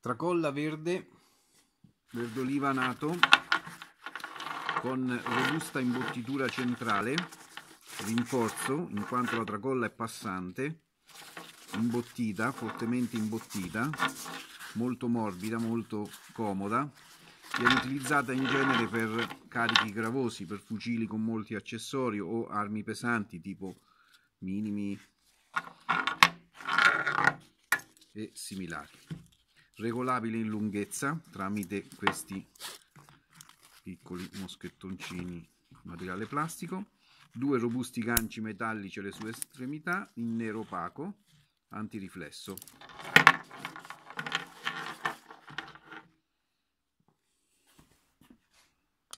Tracolla verde, verde oliva nato, con robusta imbottitura centrale, rinforzo in quanto la tracolla è passante, imbottita, fortemente imbottita, molto morbida, molto comoda, viene utilizzata in genere per carichi gravosi, per fucili con molti accessori o armi pesanti tipo minimi e similari regolabile in lunghezza tramite questi piccoli moschettoncini materiale plastico due robusti ganci metallici alle sue estremità in nero opaco antiriflesso